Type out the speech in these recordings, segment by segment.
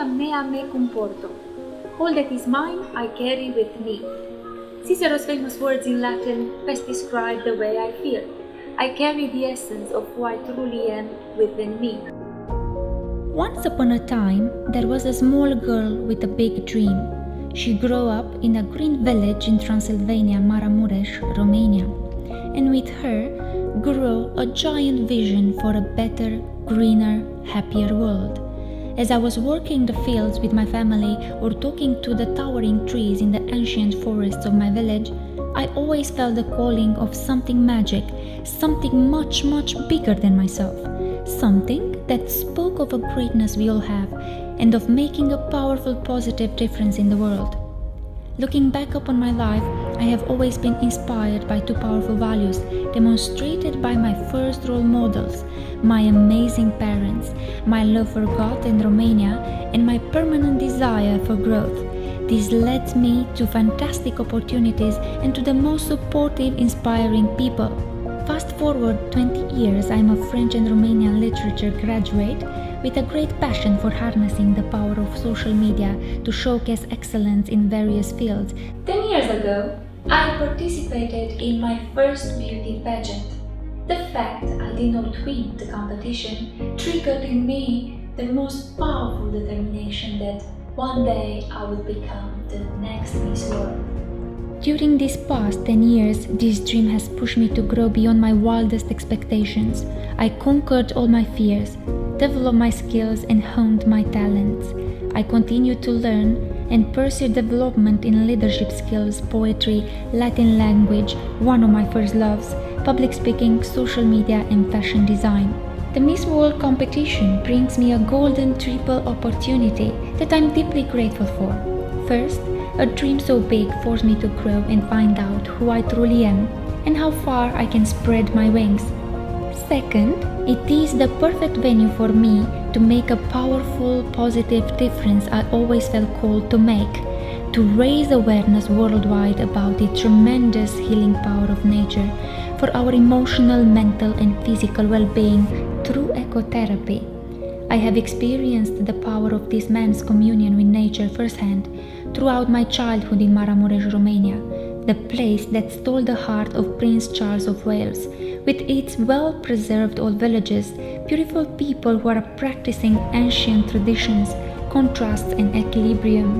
omnia mea mecum porto. All that is mine I carry with me. Cicero's famous words in Latin best describe the way I feel. I carry the essence of who I truly am within me. Once upon a time, there was a small girl with a big dream. She grew up in a green village in Transylvania, Maramureș, Romania. And with her grew a giant vision for a better, greener, happier world. As I was working the fields with my family or talking to the towering trees in the ancient forests of my village, I always felt the calling of something magic, something much, much bigger than myself. Something that spoke of a greatness we all have and of making a powerful, positive difference in the world. Looking back upon my life, I have always been inspired by two powerful values demonstrated by my first role models my amazing parents, my love for God and Romania, and my permanent desire for growth. This led me to fantastic opportunities and to the most supportive, inspiring people. Fast forward 20 years, I'm a French and Romanian literature graduate with a great passion for harnessing the power of social media to showcase excellence in various fields. 10 years ago, I participated in my first beauty pageant. The fact I did not win the competition triggered in me the most powerful determination that one day I would become the next Miss World. During these past 10 years, this dream has pushed me to grow beyond my wildest expectations. I conquered all my fears, developed my skills, and honed my talents. I continue to learn and pursue development in leadership skills, poetry, Latin language, one of my first loves, public speaking, social media, and fashion design. The Miss World competition brings me a golden triple opportunity that I'm deeply grateful for. First, a dream so big forced me to grow and find out who I truly am and how far I can spread my wings. Second, it is the perfect venue for me to make a powerful, positive difference I always felt called to make, to raise awareness worldwide about the tremendous healing power of nature for our emotional, mental, and physical well being through ecotherapy. I have experienced the power of this man's communion with nature firsthand throughout my childhood in Maramureș, Romania, the place that stole the heart of Prince Charles of Wales, with its well preserved old villages, beautiful people who are practicing ancient traditions, contrasts, and equilibrium.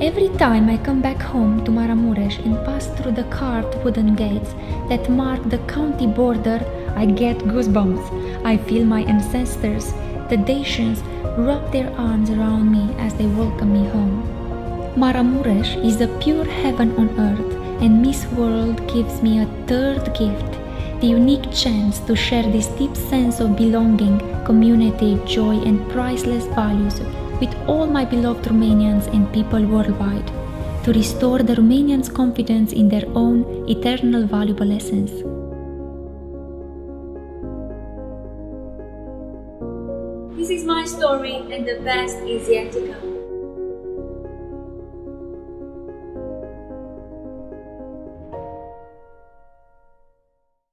Every time I come back home to Maramureș and pass through the carved wooden gates that mark the county border, I get goosebumps. I feel my ancestors, the Dacians, wrap their arms around me as they welcome me home. Maramureș is a pure heaven on earth, and Miss World gives me a third gift the unique chance to share this deep sense of belonging, community, joy, and priceless values with all my beloved Romanians and people worldwide, to restore the Romanians' confidence in their own eternal valuable essence. This is my story, and the best is yet to come.